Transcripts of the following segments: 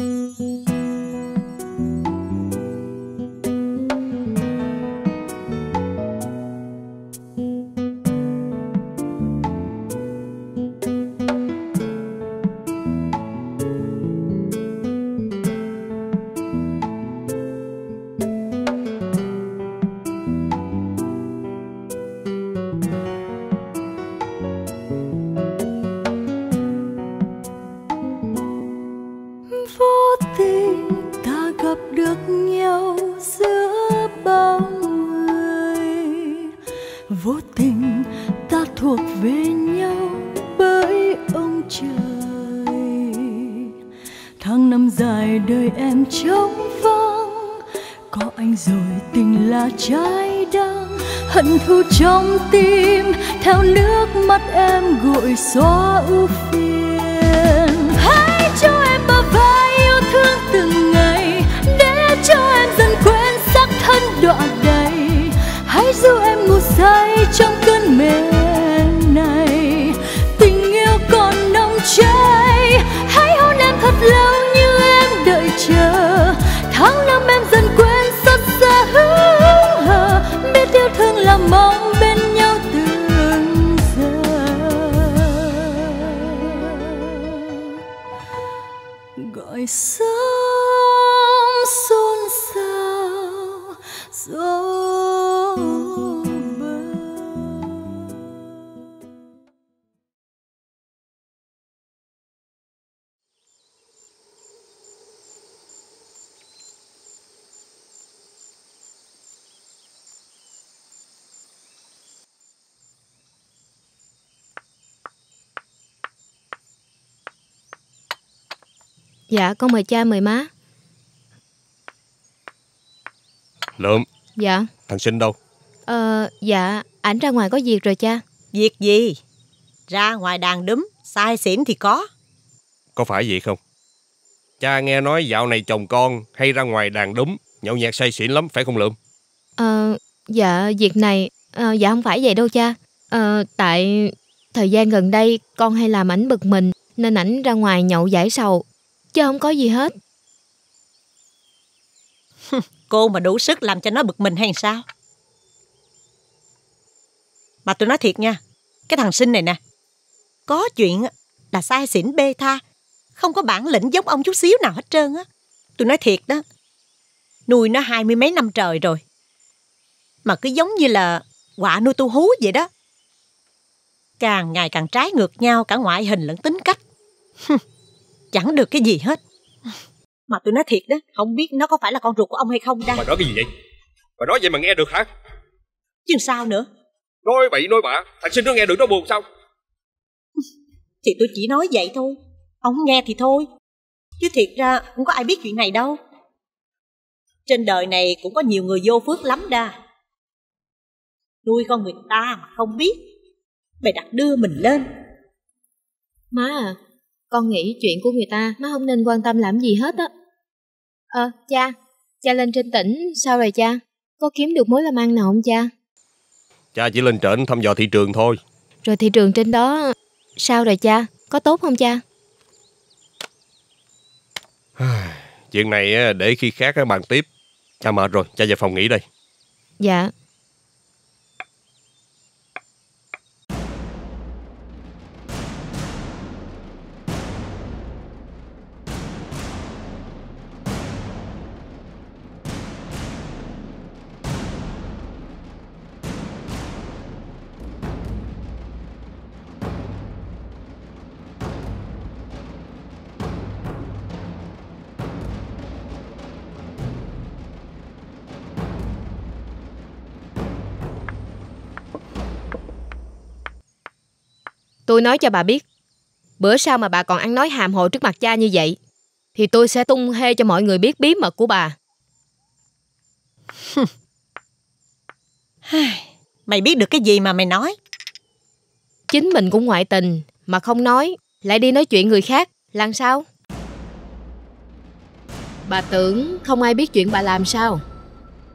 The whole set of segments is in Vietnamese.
Mm-hmm. Trong tim theo nước mắt em gội xóa ưu phiền. coração. Dạ con mời cha mời má Lượm, Dạ thằng sinh đâu? Ờ dạ ảnh ra ngoài có việc rồi cha Việc gì? Ra ngoài đàn đúm, sai xỉn thì có. Có phải vậy không? Cha nghe nói dạo này chồng con hay ra ngoài đàn đúng, nhậu nhẹt say xỉn lắm, phải không Lượm? Ờ dạ việc này ờ, Dạ không phải vậy đâu cha Ờ tại thời gian gần đây con hay làm ảnh bực mình Nên ảnh ra ngoài nhậu giải sầu Chứ không có gì hết Cô mà đủ sức làm cho nó bực mình hay sao? Mà tôi nói thiệt nha, cái thằng sinh này nè, có chuyện là sai xỉn bê tha, không có bản lĩnh giống ông chút xíu nào hết trơn á. Tôi nói thiệt đó, nuôi nó hai mươi mấy năm trời rồi. Mà cứ giống như là quả nuôi tu hú vậy đó. Càng ngày càng trái ngược nhau cả ngoại hình lẫn tính cách. Chẳng được cái gì hết. Mà tôi nói thiệt đó, không biết nó có phải là con ruột của ông hay không Bà đây. nói cái gì vậy? Bà nói vậy mà nghe được hả? Chứ sao nữa. Nói bậy nói bạ, thằng sinh nó nghe được nó buồn sao? Thì tôi chỉ nói vậy thôi Ông nghe thì thôi Chứ thiệt ra không có ai biết chuyện này đâu Trên đời này cũng có nhiều người vô phước lắm đa Nuôi con người ta mà không biết Bày đặt đưa mình lên Má à Con nghĩ chuyện của người ta Má không nên quan tâm làm gì hết á Ờ cha Cha lên trên tỉnh Sao rồi cha Có kiếm được mối làm ăn nào không cha Cha chỉ lên trển thăm dò thị trường thôi. Rồi thị trường trên đó Sao rồi cha Có tốt không cha Chuyện này á, để khi khác bàn tiếp. Cha mệt rồi, cha về phòng nghỉ đây. Dạ Tôi nói cho bà biết Bữa sau mà bà còn ăn nói hàm hồ trước mặt cha như vậy Thì tôi sẽ tung hê cho mọi người biết bí mật của bà. Mày biết được cái gì mà mày nói? Chính mình cũng ngoại tình Mà không nói Lại đi nói chuyện người khác Làm sao? Bà tưởng không ai biết chuyện bà làm sao.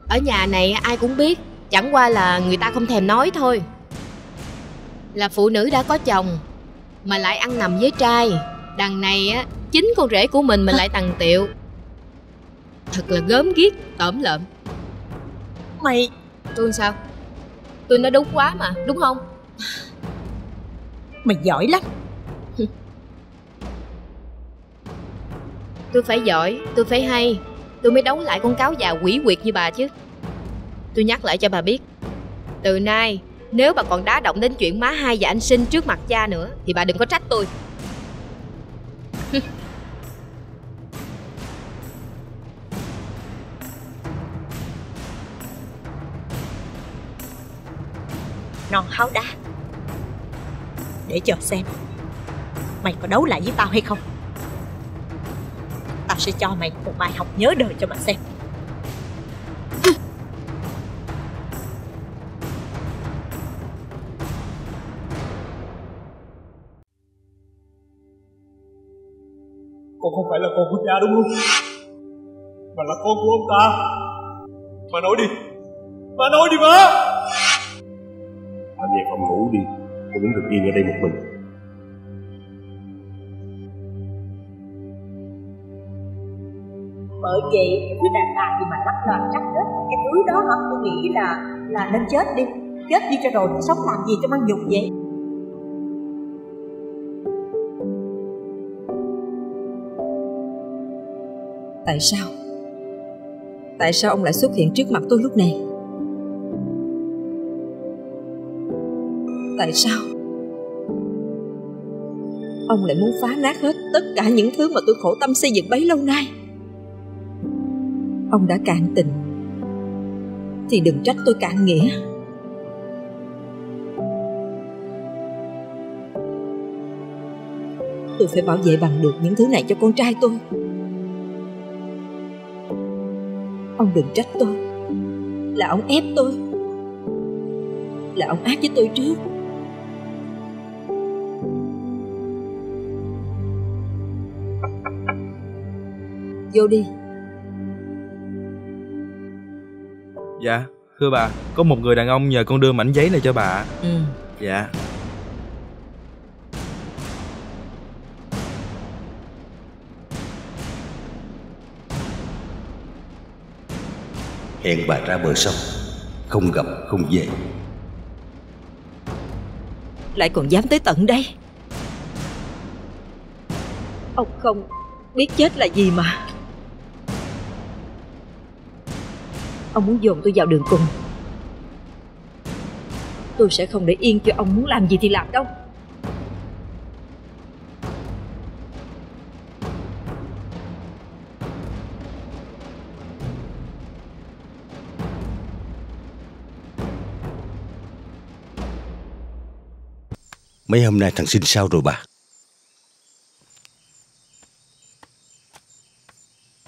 Ở nhà này ai cũng biết Chẳng qua là người ta không thèm nói thôi Là phụ nữ đã có chồng Mà lại ăn nằm với trai. Đằng này á Chính con rể của mình mình lại tằng tiệu. Thật là gớm ghiếc Tởm lợm. Mày Tôi sao? Tôi nói đúng quá mà đúng không? Mày giỏi lắm. Tôi phải giỏi Tôi phải hay. Tôi mới đấu lại con cáo già quỷ quyệt như bà chứ. Tôi nhắc lại cho bà biết. Từ nay nếu bà còn đá động đến chuyện má hai và anh sinh trước mặt cha nữa, Thì bà đừng có trách tôi. Non háo đá. Để chờ xem. Mày có đấu lại với tao hay không? Tao sẽ cho mày một bài học nhớ đời cho mà xem. Không phải là con của cha đúng không? Mà là con của ông ta. Mà nói đi. Mà nói đi mà Anh về phòng ngủ đi. Tôi muốn được yên ở đây một mình. Bởi vậy cứ đàn bà gì mà lắc loạt trách hết. Cái thứ đó hả tôi nghĩ là là nên chết đi. Chết đi cho rồi sống làm gì cho mang nhục vậy Tại sao? Tại sao ông lại xuất hiện trước mặt tôi lúc này? Tại sao? Ông lại muốn phá nát hết tất cả những thứ mà tôi khổ tâm xây dựng bấy lâu nay. Ông đã cạn tình thì đừng trách tôi cạn nghĩa. Tôi phải bảo vệ bằng được những thứ này cho con trai tôi. Ông đừng trách tôi Là ông ép tôi Là ông ác với tôi trước Vô đi Dạ, thưa bà, có một người đàn ông nhờ con đưa mảnh giấy này cho bà. ừ. Dạ. Hẹn bà ra bờ sông. Không gặp, không về. Lại còn dám tới tận đây. Ông không biết chết là gì mà. Ông muốn dồn tôi vào đường cùng. Tôi sẽ không để yên cho ông muốn làm gì thì làm đâu. Mấy hôm nay thằng sinh sao rồi bà?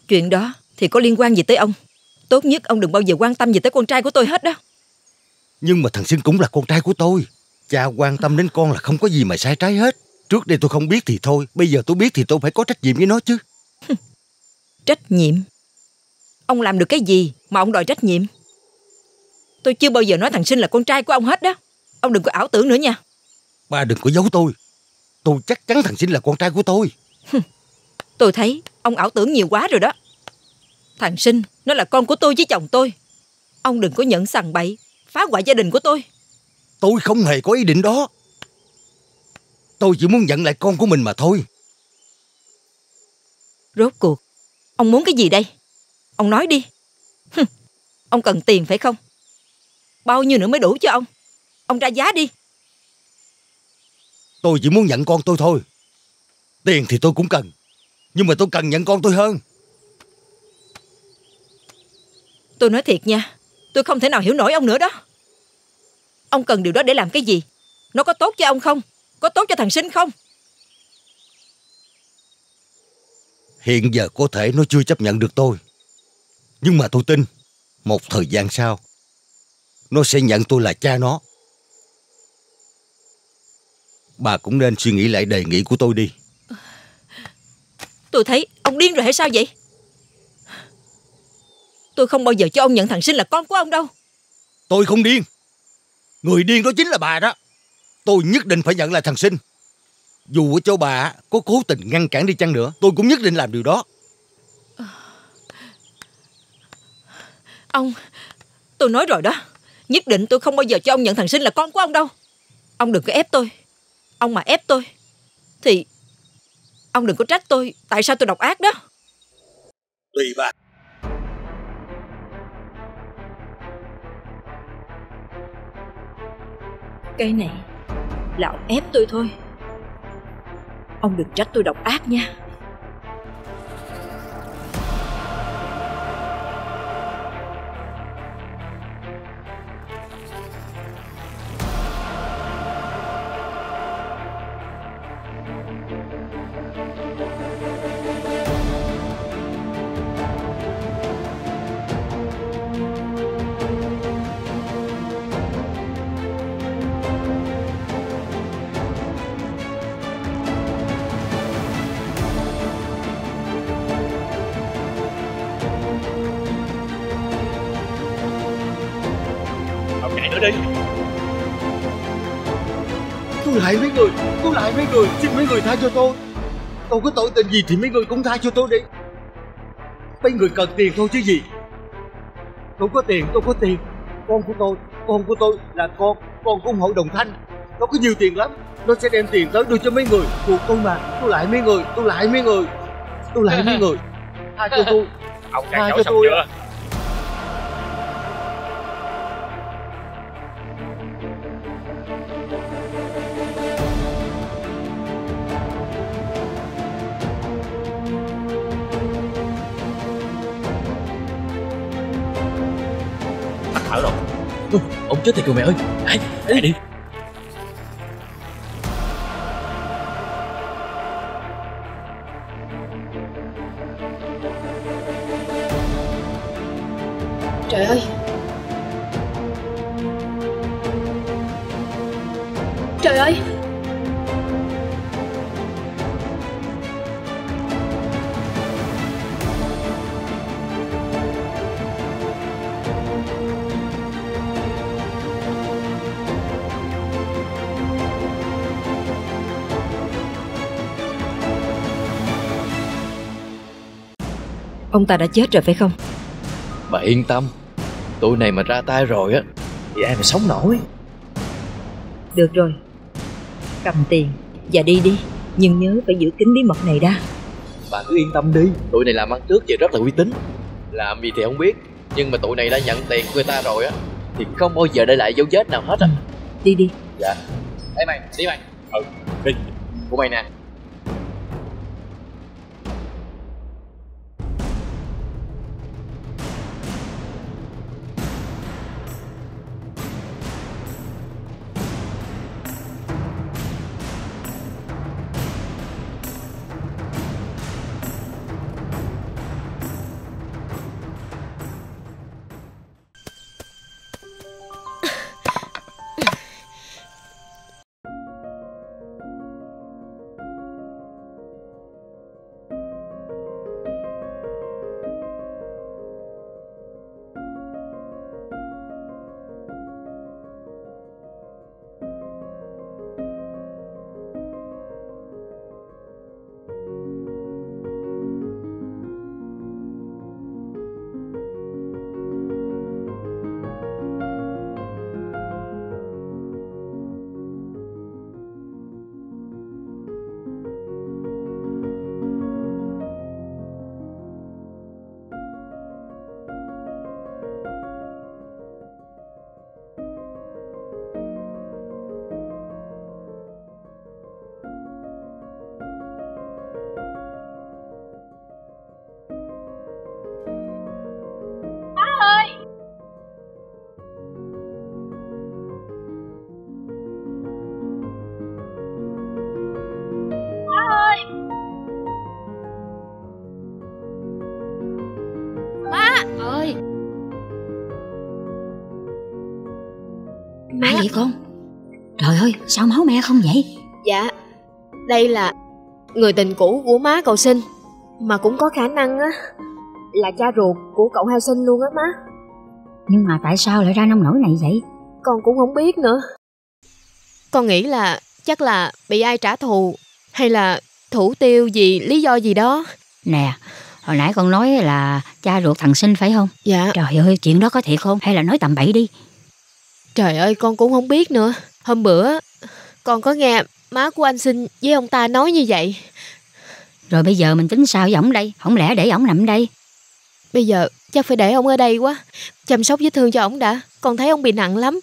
Chuyện đó thì có liên quan gì tới ông? Tốt nhất ông đừng bao giờ quan tâm gì tới con trai của tôi hết đó. Nhưng mà thằng sinh cũng là con trai của tôi. Cha quan tâm đến con là không có gì mà sai trái hết. Trước đây tôi không biết thì thôi Bây giờ tôi biết thì tôi phải có trách nhiệm với nó chứ. Trách nhiệm? Ông làm được cái gì mà ông đòi trách nhiệm? Tôi chưa bao giờ nói thằng sinh là con trai của ông hết đó. Ông đừng có ảo tưởng nữa nha Ba đừng có giấu tôi. Tôi chắc chắn thằng sinh là con trai của tôi. Tôi thấy ông ảo tưởng nhiều quá rồi đó. Thằng sinh Nó là con của tôi với chồng tôi. Ông đừng có nhận sằng bậy Phá hoại gia đình của tôi. Tôi không hề có ý định đó. Tôi chỉ muốn nhận lại con của mình mà thôi. Rốt cuộc Ông muốn cái gì đây? Ông nói đi. Ông cần tiền phải không? Bao nhiêu nữa mới đủ cho ông? Ông ra giá đi Tôi chỉ muốn nhận con tôi thôi. Tiền thì tôi cũng cần Nhưng mà tôi cần nhận con tôi hơn. Tôi nói thiệt nha Tôi không thể nào hiểu nổi ông nữa đó. Ông cần điều đó để làm cái gì? Nó có tốt cho ông không? Có tốt cho thằng sinh không? Hiện giờ có thể nó chưa chấp nhận được tôi. Nhưng mà tôi tin Một thời gian sau Nó sẽ nhận tôi là cha nó Bà cũng nên suy nghĩ lại đề nghị của tôi đi. Tôi thấy ông điên rồi hay sao vậy? Tôi không bao giờ cho ông nhận thằng sinh là con của ông đâu. Tôi không điên. Người điên đó chính là bà đó. Tôi nhất định phải nhận lại thằng sinh. Dù ở chỗ bà có cố tình ngăn cản đi chăng nữa Tôi cũng nhất định làm điều đó. Ông Tôi nói rồi đó. Nhất định tôi không bao giờ cho ông nhận thằng sinh là con của ông đâu. Ông đừng có ép tôi Ông mà ép tôi. Thì Ông đừng có trách tôi Tại sao tôi độc ác đó? Tùy bà Cái này Là ông ép tôi thôi. Ông đừng trách tôi độc ác nha tha cho tôi. Tôi có tội tình gì thì mấy người cũng tha cho tôi đi. Mấy người cần tiền thôi chứ gì. Tôi có tiền tôi có tiền. Con của tôi Con của tôi là con Con của ông hội đồng thanh. Nó có nhiều tiền lắm. Nó sẽ đem tiền tới đưa cho mấy người. Buộc tôi mà Tôi lại mấy người Tôi lại mấy người. Tôi lại mấy người. Tha cho tôi. Ông cho chổi xong tôi. chưa chết thì rồi mẹ ơi. Ai, Chạy đi. Ông ta đã chết rồi phải không? Bà yên tâm Tụi này mà ra tay rồi á Thì ai mà sống nổi? Được rồi Cầm tiền và đi đi Nhưng nhớ phải giữ kín bí mật này ra Bà cứ yên tâm đi Tụi này làm ăn trước và rất là uy tín. Làm gì thì không biết Nhưng mà tụi này đã nhận tiền của người ta rồi á Thì không bao giờ để lại dấu vết nào hết á. Đi đi. Dạ. Ê mày, đi mày. Ừ, đi. Của mày nè sao máu mẹ không vậy? Dạ Đây là người tình cũ của má cậu sinh Mà cũng có khả năng á Là cha ruột của cậu hai sinh luôn á má. Nhưng mà tại sao lại ra nông nổi này vậy? Con cũng không biết nữa. Con nghĩ là chắc là bị ai trả thù Hay là thủ tiêu vì lý do gì đó. Nè, hồi nãy con nói là cha ruột thằng sinh phải không? Dạ. Trời ơi, chuyện đó có thiệt không? Hay là nói tầm bậy đi? Trời ơi con cũng không biết nữa. Hôm bữa con có nghe má của anh sinh với ông ta nói như vậy Rồi bây giờ mình tính sao với ổng đây? Không lẽ để ổng nằm đây? Bây giờ chắc phải để ông ở đây quá Chăm sóc vết thương cho ông đã Con thấy ông bị nặng lắm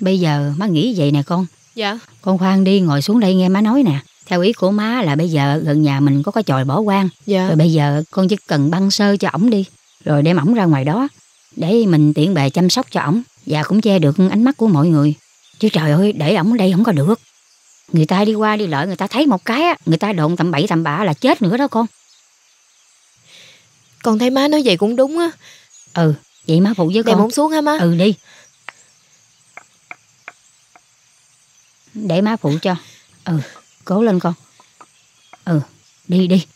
Bây giờ má nghĩ vậy nè con. Dạ Con khoan đi ngồi xuống đây nghe má nói nè. Theo ý của má là bây giờ gần nhà mình có cái chòi bỏ quan. Dạ Rồi bây giờ con chỉ cần băng sơ cho ổng đi. Rồi đem ổng ra ngoài đó. Để mình tiện bề chăm sóc cho ổng. Và cũng che được ánh mắt của mọi người. Chứ trời ơi để ổng ở đây không có được. Người ta đi qua đi lại người ta thấy một cái á, người ta đồn tầm bậy tầm bạ là chết nữa đó con. Con thấy má nói vậy cũng đúng á Ừ, vậy má phụ với Đem con. ông xuống hả má Ừ đi. Để má phụ cho. Ừ, cố lên con. Ừ, đi đi.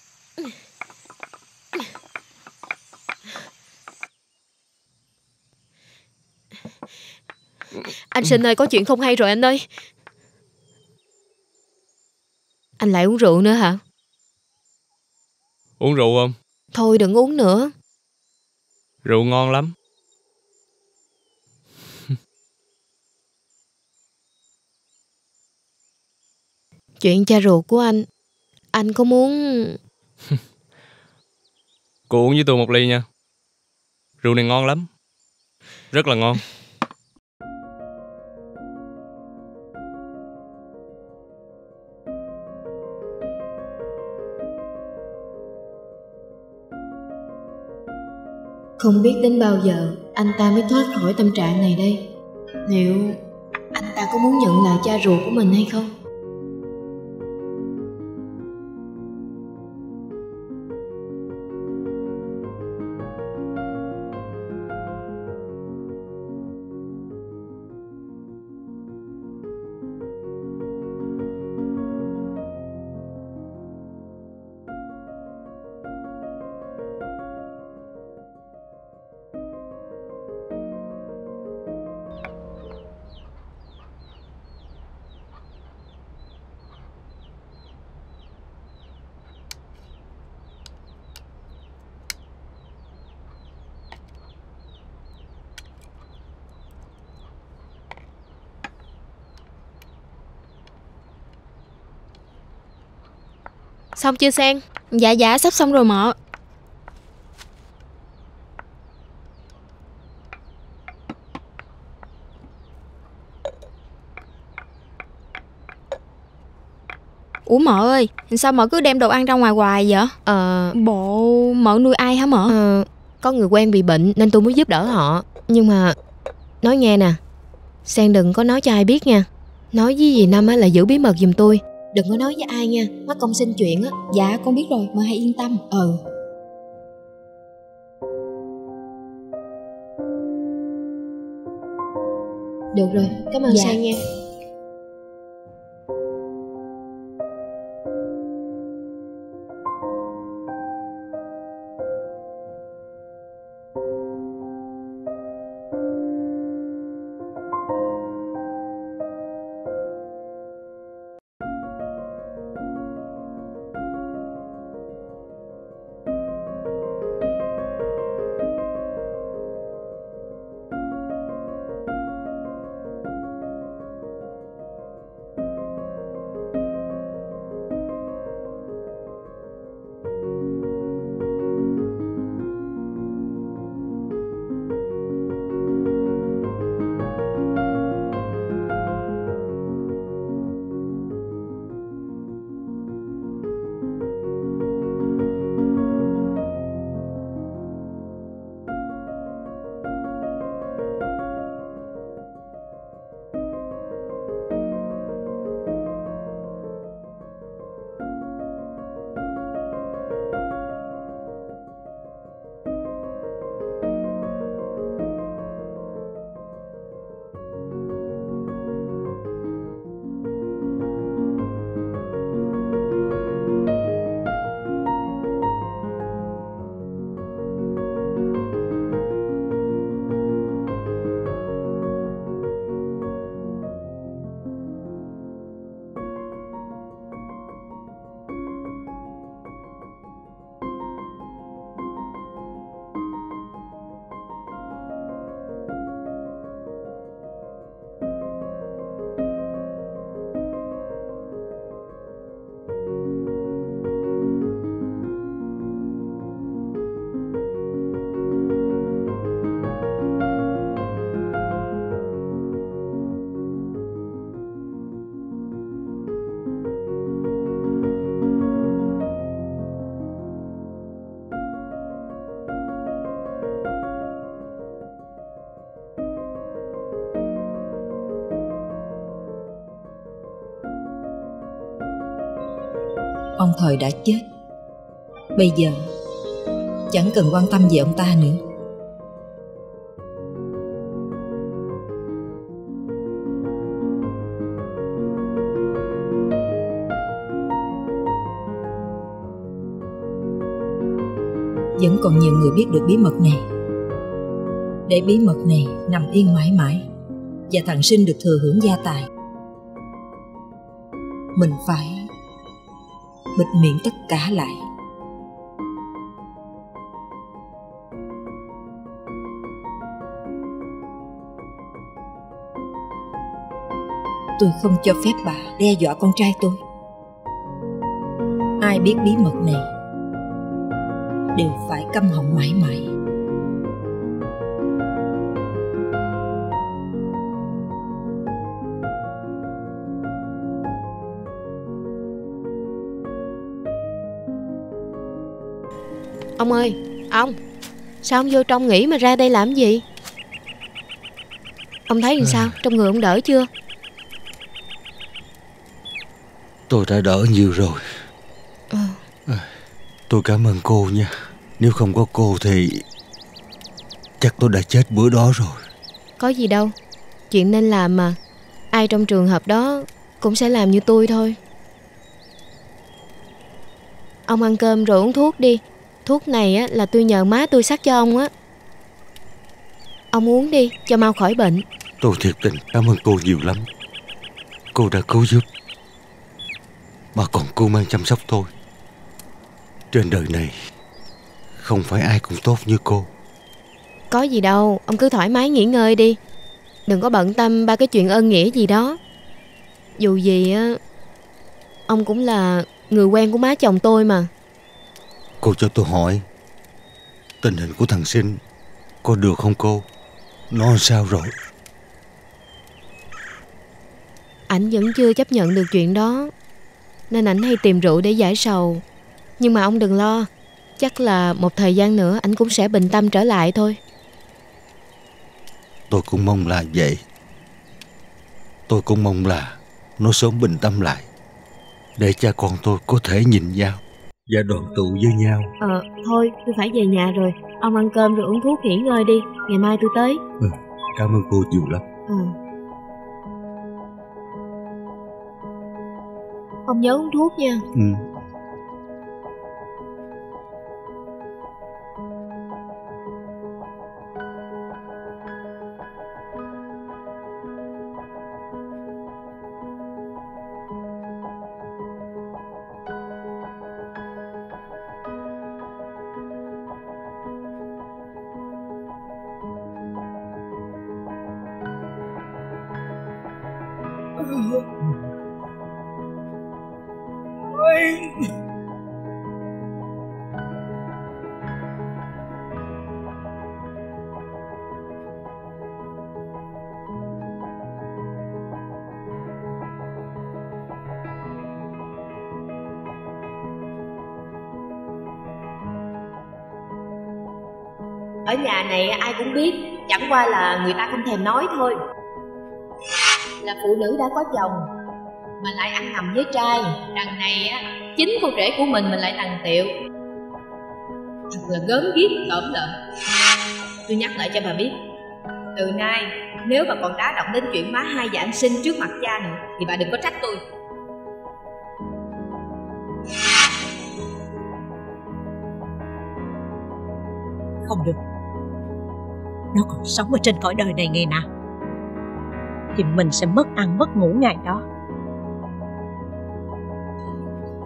Anh sinh ơi có chuyện không hay rồi anh ơi Anh lại uống rượu nữa hả Uống rượu không? Thôi đừng uống nữa Rượu ngon lắm. Chuyện cha ruột của anh Anh có muốn Cô uống với tôi một ly nha. Rượu này ngon lắm. Rất là ngon. Không biết đến bao giờ anh ta mới thoát khỏi tâm trạng này đây Liệu anh ta có muốn nhận lại cha ruột của mình hay không? Xong chưa Sen Dạ dạ sắp xong rồi mợ. Ủa mợ ơi Sao mợ cứ đem đồ ăn ra ngoài hoài vậy? Ờ. Bộ mợ nuôi ai hả mợ? Ờ, Có người quen bị bệnh nên tôi muốn giúp đỡ họ. Nhưng mà Nói nghe nè Sen đừng có nói cho ai biết nha. Nói với dì Năm á là giữ bí mật giùm tôi Đừng có nói với ai nha Mất công xin chuyện á. Dạ con biết rồi mợ hãy yên tâm. Ừ. Được rồi, cảm ơn Dạ. Sen nha Thời đã chết. Bây giờ, Chẳng cần quan tâm về ông ta nữa. Vẫn còn nhiều người biết được bí mật này. Để bí mật này nằm yên mãi mãi, Và thằng sinh được thừa hưởng gia tài, Mình phải Bịt miệng tất cả lại. Tôi không cho phép bà đe dọa con trai tôi. Ai biết bí mật này Đều phải câm họng mãi mãi. Ông ơi, ông Sao ông vô trong nghỉ mà ra đây làm gì? Ông thấy làm sao? Trong người ông đỡ chưa? Tôi đã đỡ nhiều rồi. Ờ. Tôi cảm ơn cô nha. Nếu không có cô thì Chắc tôi đã chết bữa đó rồi. Có gì đâu. Chuyện nên làm mà. Ai trong trường hợp đó Cũng sẽ làm như tôi thôi. Ông ăn cơm rồi uống thuốc đi Thuốc này á, là tôi nhờ má tôi sắc cho ông á. Ông uống đi cho mau khỏi bệnh. Tôi thiệt tình cảm ơn cô nhiều lắm. Cô đã cứu giúp. Mà còn cô mang chăm sóc tôi. Trên đời này Không phải ai cũng tốt như cô. Có gì đâu Ông cứ thoải mái nghỉ ngơi đi. Đừng có bận tâm ba cái chuyện ân nghĩa gì đó. Dù gì á Ông cũng là người quen của má chồng tôi mà Cô cho tôi hỏi Tình hình của thằng sinh Có được không cô? Nó sao rồi? Ảnh vẫn chưa chấp nhận được chuyện đó Nên ảnh hay tìm rượu để giải sầu. Nhưng mà ông đừng lo Chắc là một thời gian nữa ảnh cũng sẽ bình tâm trở lại thôi. Tôi cũng mong là vậy. Tôi cũng mong là Nó sớm bình tâm lại Để cha con tôi có thể nhìn nhau Và đoàn tụ với nhau. Ờ thôi tôi phải về nhà rồi. Ông ăn cơm rồi uống thuốc nghỉ ngơi đi. Ngày mai tôi tới. Ừ, Cảm ơn cô nhiều lắm. Ừ. Ông nhớ uống thuốc nha. Ừ. Ở nhà này ai cũng biết, Chẳng qua là người ta không thèm nói thôi. Là phụ nữ đã có chồng, Mà lại ăn nằm với trai, Đằng này á Chính cô rể của mình mình lại thằng tiệu. Thật là gớm ghiếc, tởm lợn Tôi nhắc lại cho bà biết, Từ nay, Nếu bà còn đá động đến chuyện má hai và anh sinh trước mặt cha nữa, Thì bà đừng có trách tôi. Không được. Nó còn sống ở trên cõi đời này ngày nào, Thì mình sẽ mất ăn, mất ngủ ngày đó.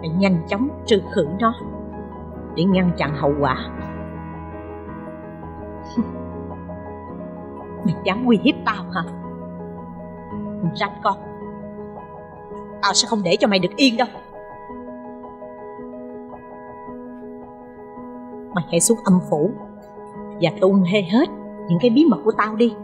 Phải nhanh chóng trừ khử nó Để ngăn chặn hậu quả. Mày dám uy hiếp tao hả? Ranh con. Tao sẽ không để cho mày được yên đâu. Mày hãy xuống âm phủ Và tung hê hết những cái bí mật của tao đi.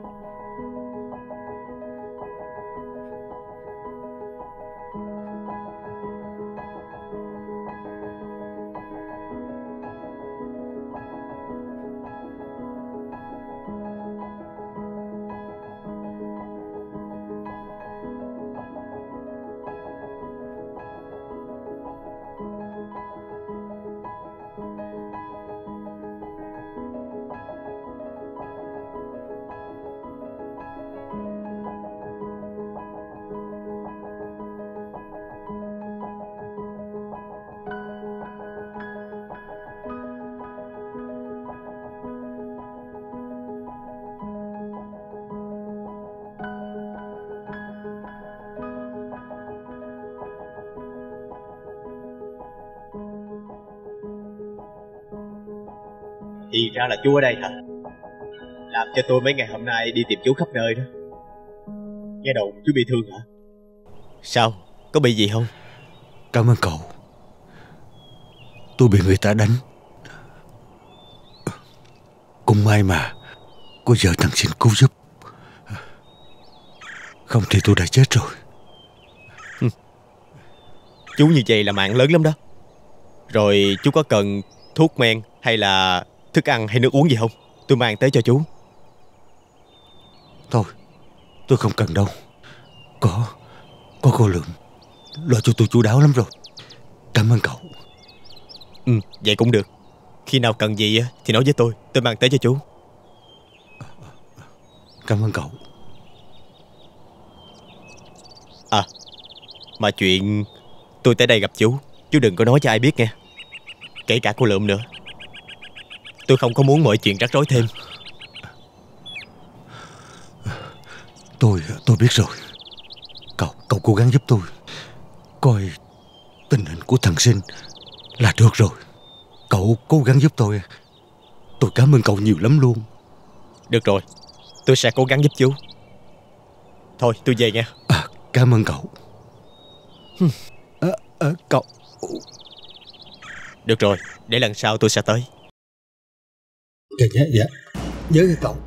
Thì ra là chú ở đây hả Làm cho tôi mấy ngày hôm nay đi tìm chú khắp nơi đó. Nghe đồn chú bị thương hả? Sao? Có bị gì không? Cảm ơn cậu. Tôi bị người ta đánh. Cũng may mà Có vợ thằng xin cứu giúp. Không thì tôi đã chết rồi. Chú như vậy là mạng lớn lắm đó. Rồi chú có cần thuốc men Hay là thức ăn hay nước uống gì không? Tôi mang tới cho chú. Thôi Tôi không cần đâu. Có Có cô lượng. Lo cho tôi chú đáo lắm rồi. Cảm ơn cậu. Ừ vậy cũng được. Khi nào cần gì á thì nói với tôi. Tôi mang tới cho chú. Cảm ơn cậu. À Mà chuyện tôi tới đây gặp chú. Chú đừng có nói cho ai biết nghe. Kể cả cô Lượm nữa Tôi không có muốn mọi chuyện rắc rối thêm. Tôi tôi biết rồi. Cậu cậu cố gắng giúp tôi. Coi tình hình của thằng sinh Là được rồi. Cậu cố gắng giúp tôi. Tôi cảm ơn cậu nhiều lắm luôn. Được rồi. Tôi sẽ cố gắng giúp chú. Thôi tôi về nha. À, Cảm ơn cậu. À, à, Cậu. Được rồi. Để lần sau tôi sẽ tới Dạ dạ dạ. Nhớ cái cậu.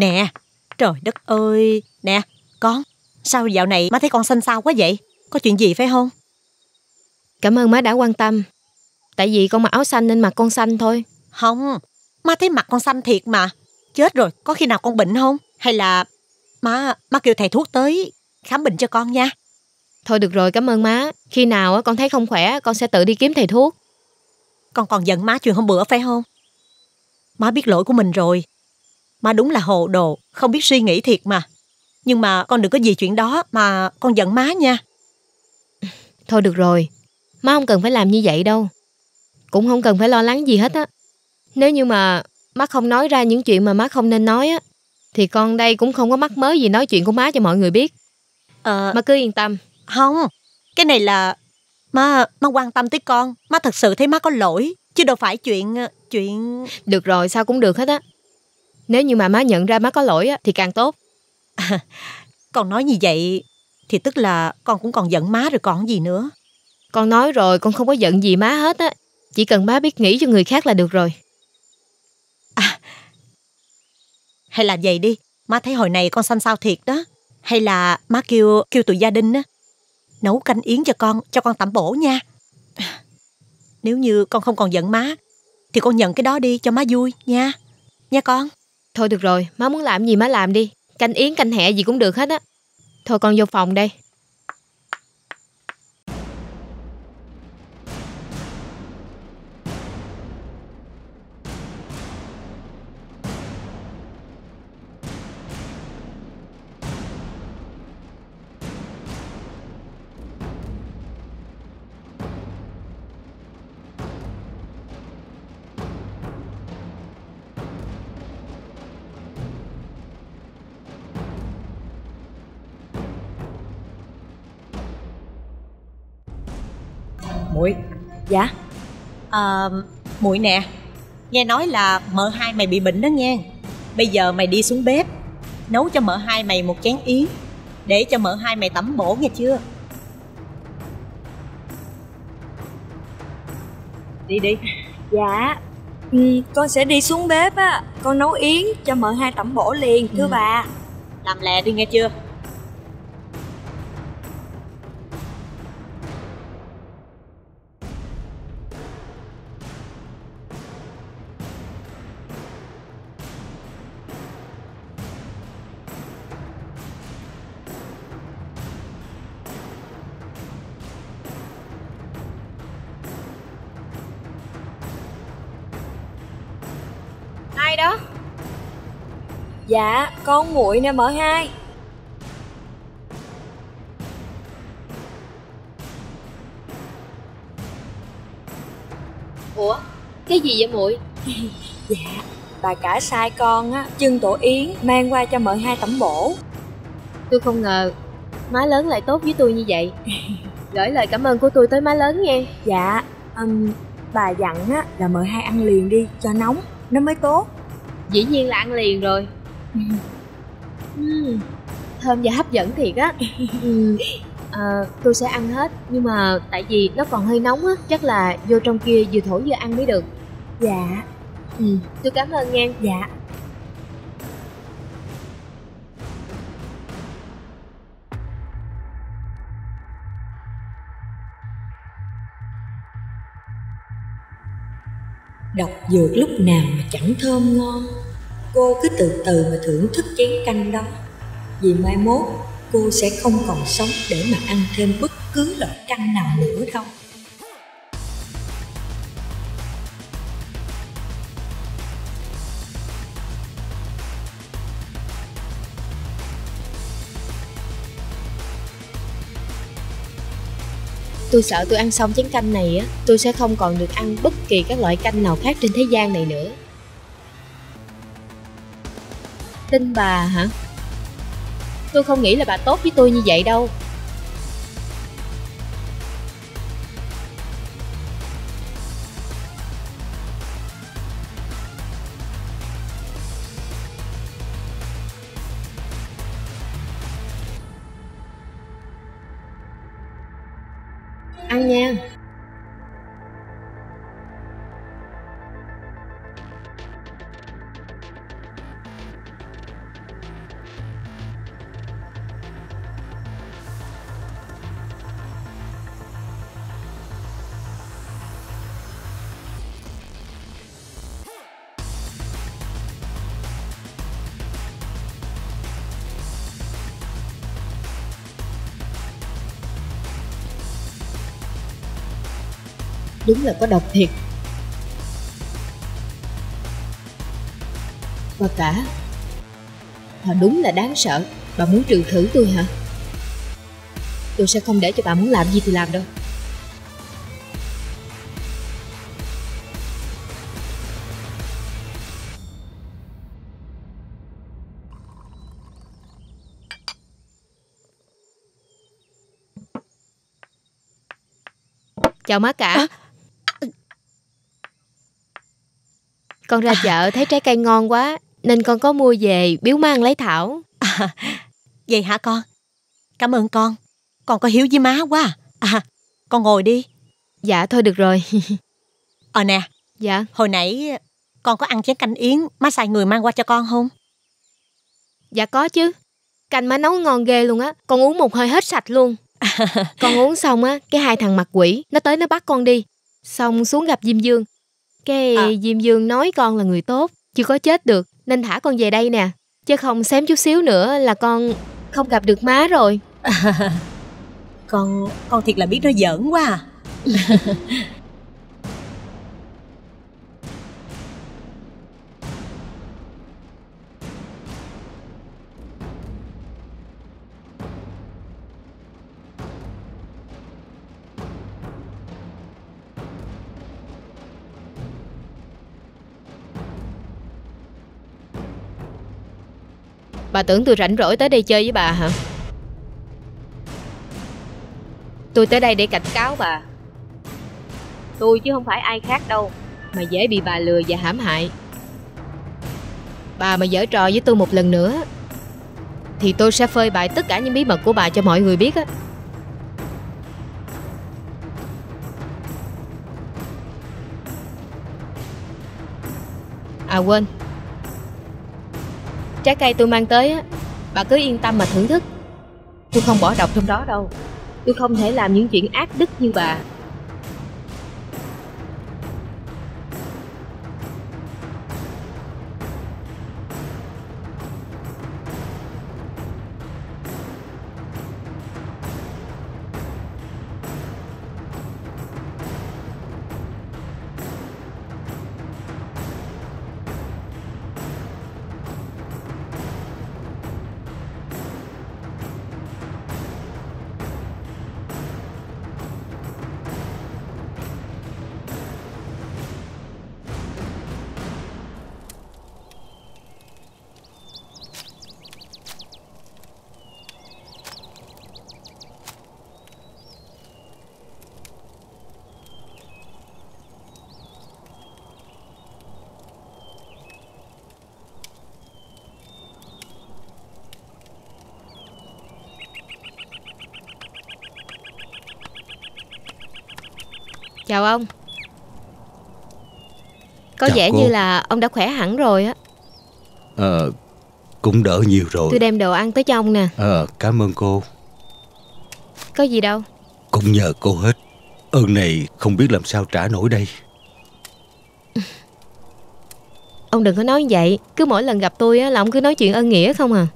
Nè, trời đất ơi. Nè, con, sao dạo này má thấy con xanh xao quá vậy? Có chuyện gì phải không? Cảm ơn má đã quan tâm. Tại vì con mặc áo xanh nên mặt con xanh thôi. Không, má thấy mặt con xanh thiệt mà. Chết rồi, có khi nào con bệnh không? Hay là má má kêu thầy thuốc tới khám bệnh cho con nha. Thôi được rồi, cảm ơn má. Khi nào con thấy không khỏe, con sẽ tự đi kiếm thầy thuốc. Con còn giận má chuyện hôm bữa phải không? Má biết lỗi của mình rồi. Má đúng là hồ đồ, không biết suy nghĩ thiệt mà. Nhưng mà con đừng có gì chuyện đó mà con giận má nha. Thôi được rồi, má không cần phải làm như vậy đâu. Cũng không cần phải lo lắng gì hết á. Nếu như mà má không nói ra những chuyện mà má không nên nói á, thì con đây cũng không có mắc mớ gì nói chuyện của má cho mọi người biết. Ờ, Má cứ yên tâm. không, cái này là má má quan tâm tới con. Má thật sự thấy má có lỗi, chứ đâu phải chuyện chuyện Được rồi, sao cũng được hết á. Nếu như mà má nhận ra má có lỗi á, thì càng tốt. con nói như vậy thì tức là con cũng còn giận má rồi còn gì nữa. Con nói rồi, con không có giận gì má hết á. Chỉ cần má biết nghĩ cho người khác là được rồi. Hay là vậy đi, má thấy hồi này con xanh xao thiệt đó. Hay là má kêu kêu tụi gia đình á nấu canh yến cho con, cho con tẩm bổ nha. Nếu như con không còn giận má thì con nhận cái đó đi cho má vui nha. Nha con. Thôi được rồi, má muốn làm gì má làm đi. Canh yến, canh hẹ gì cũng được hết á. Thôi con vô phòng đây. Ờ, muội nè. Nghe nói là mợ hai mày bị bệnh đó nghe. Bây giờ mày đi xuống bếp nấu cho mợ hai mày một chén yến để cho mợ hai mày tẩm bổ nghe chưa? Đi đi. Dạ. Ừ, con sẽ đi xuống bếp á, con nấu yến cho mợ hai tẩm bổ liền, thưa Ừ. bà. Làm lẹ đi nghe chưa? Hai đó? Dạ con muội nè mợ hai. Ủa Cái gì vậy muội? Dạ Bà cả sai con á Trưng tổ yến mang qua cho mợ hai tẩm bổ. Tôi không ngờ Má lớn lại tốt với tôi như vậy. Gửi lời cảm ơn của tôi tới má lớn nha Dạ um, Bà dặn á là mợ hai ăn liền đi cho nóng Nó mới tốt Dĩ nhiên là ăn liền rồi. Uhm, Thơm và hấp dẫn thiệt á. Uhm, à, Tôi sẽ ăn hết Nhưng mà tại vì nó còn hơi nóng á Chắc là vô trong kia vừa thổi vừa ăn mới được. Dạ. Ừ, Tôi cảm ơn nha. Dạ. Độc dược lúc nào mà chẳng thơm ngon Cô cứ từ từ mà thưởng thức chén canh đó. Vì mai mốt, cô sẽ không còn sống để mà ăn thêm bất cứ loại canh nào nữa đâu. Tôi sợ tôi ăn xong chén canh này á, Tôi sẽ không còn được ăn bất kỳ các loại canh nào khác trên thế gian này nữa. Tin bà hả? Tôi không nghĩ là bà tốt với tôi như vậy đâu Đúng là có độc thiệt. Bà cả Bà đúng là đáng sợ. Bà muốn trừ thử tôi hả? Tôi sẽ không để cho bà muốn làm gì thì làm đâu. Chào má cả Con ra chợ thấy trái cây ngon quá Nên con có mua về biếu má ăn lấy thảo. À, Vậy hả con? Cảm ơn con. Con có hiếu với má quá. À, Con ngồi đi. Dạ thôi được rồi. Ờ nè. Dạ. Hồi nãy con có ăn chén canh yến Má sai người mang qua cho con không? Dạ có chứ. Canh má nấu ngon ghê luôn á. Con uống một hơi hết sạch luôn. Con uống xong á Cái hai thằng mặt quỷ Nó tới nó bắt con đi. Xong xuống gặp Diêm Dương Cái à. Diêm Dương nói con là người tốt Chưa có chết được Nên thả con về đây nè. Chứ không xém chút xíu nữa là con không gặp được má rồi. Con con thiệt là biết nó giỡn quá à Bà tưởng tôi rảnh rỗi tới đây chơi với bà hả? Tôi tới đây để cảnh cáo bà. Tôi chứ không phải ai khác đâu, Mà dễ bị bà lừa và hãm hại. Bà mà giở trò với tôi một lần nữa, Thì tôi sẽ phơi bại tất cả những bí mật của bà cho mọi người biết á. À quên. Trái cây tôi mang tới á, Bà cứ yên tâm mà thưởng thức. Tôi không bỏ độc trong đó đâu. Tôi không thể làm những chuyện ác đức như bà. Chào ông Có Chào vẻ cô. như là ông đã khỏe hẳn rồi á Ờ, cũng đỡ nhiều rồi. Tôi đem đồ ăn tới cho ông nè Ờ, cảm ơn cô. Có gì đâu Cũng nhờ cô hết. Ơn này không biết làm sao trả nổi đây. Ông đừng có nói vậy Cứ mỗi lần gặp tôi á là ông cứ nói chuyện ân nghĩa không à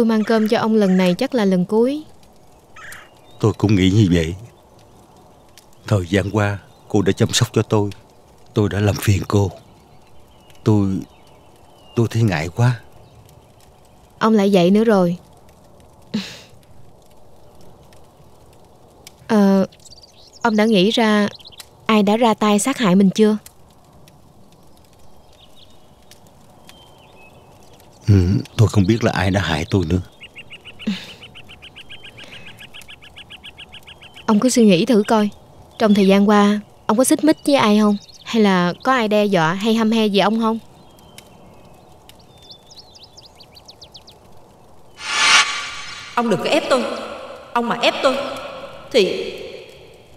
Tôi mang cơm cho ông lần này chắc là lần cuối Tôi cũng nghĩ như vậy. Thời gian qua, cô đã chăm sóc cho tôi. Tôi đã làm phiền cô. Tôi... Tôi thấy ngại quá. Ông lại vậy nữa rồi Ờ Ông đã nghĩ ra Ai đã ra tay sát hại mình chưa Ừ, tôi không biết là ai đã hại tôi nữa. Ông cứ suy nghĩ thử coi Trong thời gian qua Ông có xích mích với ai không Hay là có ai đe dọa hay hăm he gì ông không Ông đừng có ép tôi Ông mà ép tôi Thì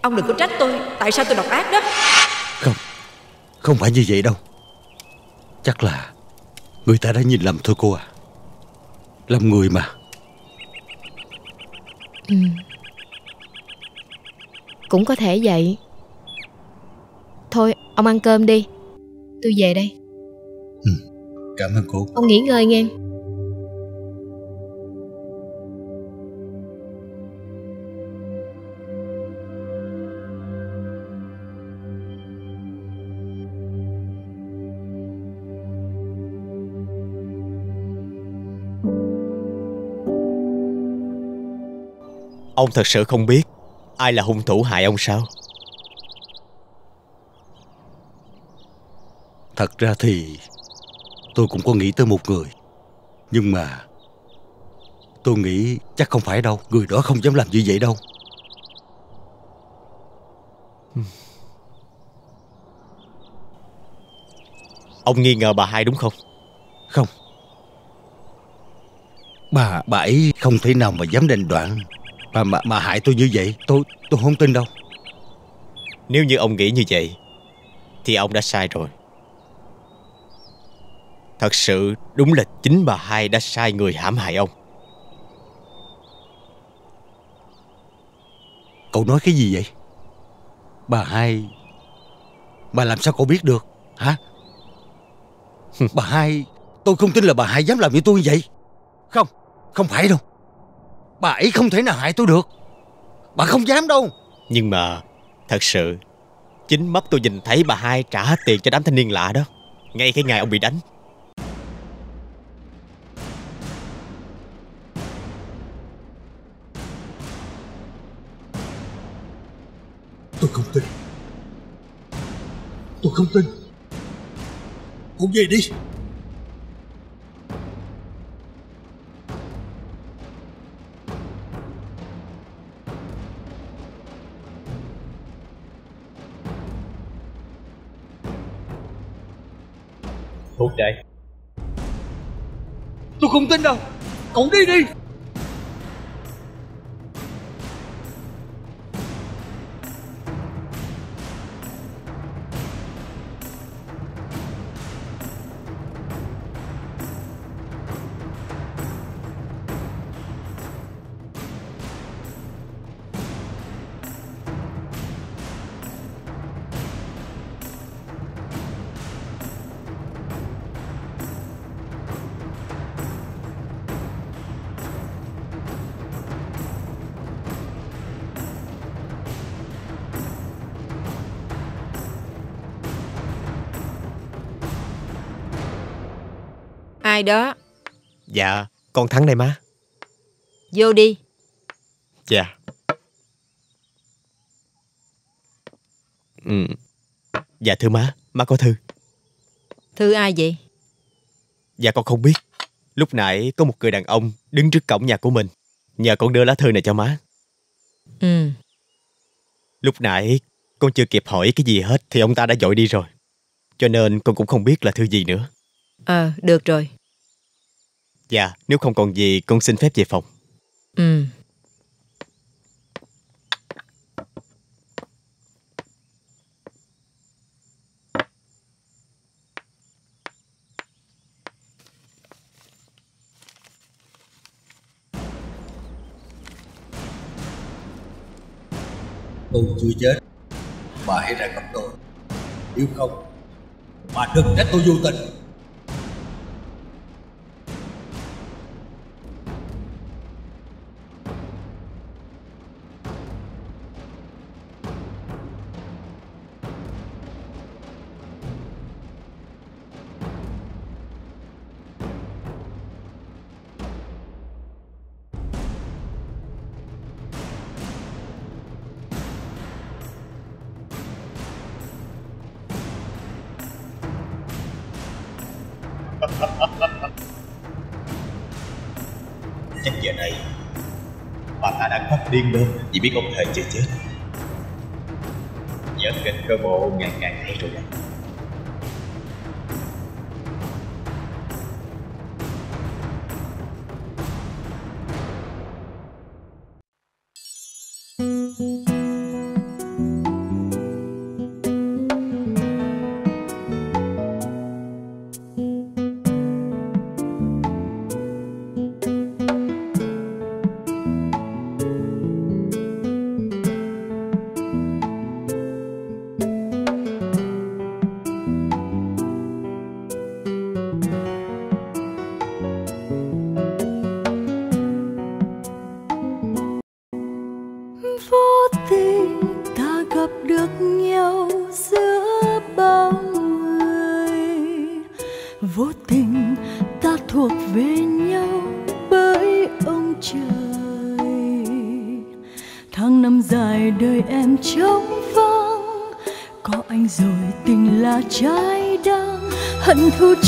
Ông đừng có trách tôi Tại sao tôi độc ác đó Không, không phải như vậy đâu. Chắc là người ta đã nhìn lầm thôi cô à. Làm người mà. ừ. Cũng có thể vậy Thôi ông ăn cơm đi Tôi về đây Cảm ơn cô. Ông nghỉ ngơi nghe Ông thật sự không biết Ai là hung thủ hại ông sao Thật ra thì tôi cũng có nghĩ tới một người. Nhưng mà tôi nghĩ chắc không phải đâu. Người đó không dám làm như vậy đâu. Ông nghi ngờ bà hai đúng không Không. Bà, bà ấy không thể nào mà dám đành đoạn mà, mà, mà hại tôi như vậy. Tôi, tôi không tin đâu. Nếu như ông nghĩ như vậy Thì ông đã sai rồi Thật sự đúng là chính bà hai đã sai người hãm hại ông Cậu nói cái gì vậy? Bà hai... Bà làm sao cậu biết được? Hả? bà hai... Tôi không tin là bà hai dám làm với tôi như vậy. Không, không phải đâu. Bà ấy không thể nào hại tôi được. Bà không dám đâu. Nhưng mà Thật sự Chính mắt tôi nhìn thấy bà hai trả tiền cho đám thanh niên lạ đó. Ngay cái ngày ông bị đánh. Tôi không tin. Tôi không tin. Cậu về đi Thuộc đây Tôi không tin đâu. Cậu đi đi. Đó. Dạ con Thắng đây má. Vô đi. Dạ. Ừ. Dạ thưa má Má có thư. Thư ai vậy? Dạ con không biết. Lúc nãy có một người đàn ông đứng trước cổng nhà của mình. Nhờ con đưa lá thư này cho má. Ừ. Lúc nãy con chưa kịp hỏi cái gì hết Thì ông ta đã dội đi rồi. Cho nên con cũng không biết là thư gì nữa. Ờ được rồi Dạ nếu không còn gì con xin phép về phòng. Ừ. Tôi chưa chết. Bà hãy ra gặp tôi. Nếu không Bà đừng trách tôi vô tình điên lên Vì biết ông thề chưa chết Nhớ kịch cơ bộ ngày càng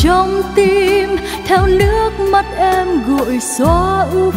trong tim theo nước mắt em gội xóa ưu